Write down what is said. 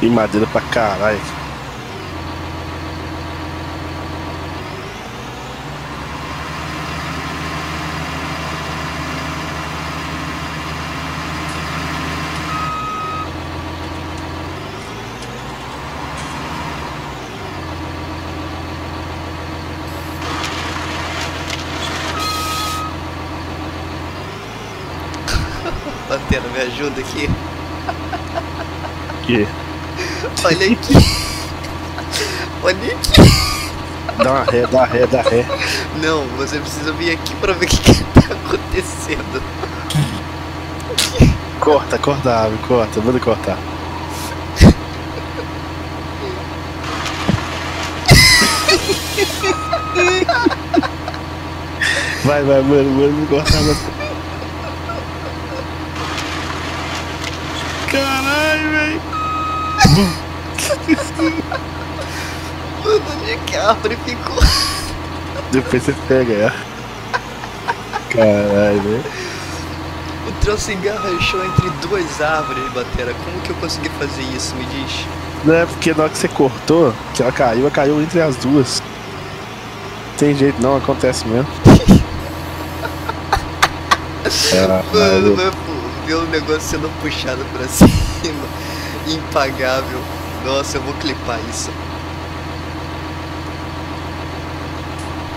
E madeira pra caralho. Pantera, me ajuda aqui. Que? Olha aqui. Olha aqui. Dá uma ré, dá ré, dá ré. Não, você precisa vir aqui pra ver o que, que tá acontecendo. Corta, corta a árvore, corta, manda cortar. Vai, vai, mano, mano, não corta mais. Caralho, velho. Mano, onde é que a árvore ficou? Depois você pega, é. Caralho, velho. O troço engarrachou entre duas árvores, Batera. Como que eu consegui fazer isso? Me diz. Não é porque na hora que você cortou, que ela caiu, ela caiu entre as duas. Tem jeito não, acontece mesmo. Mano, Caralho. mas pô, ver o negócio sendo puxado pra cima. Impagável. Nossa, eu vou clipar isso.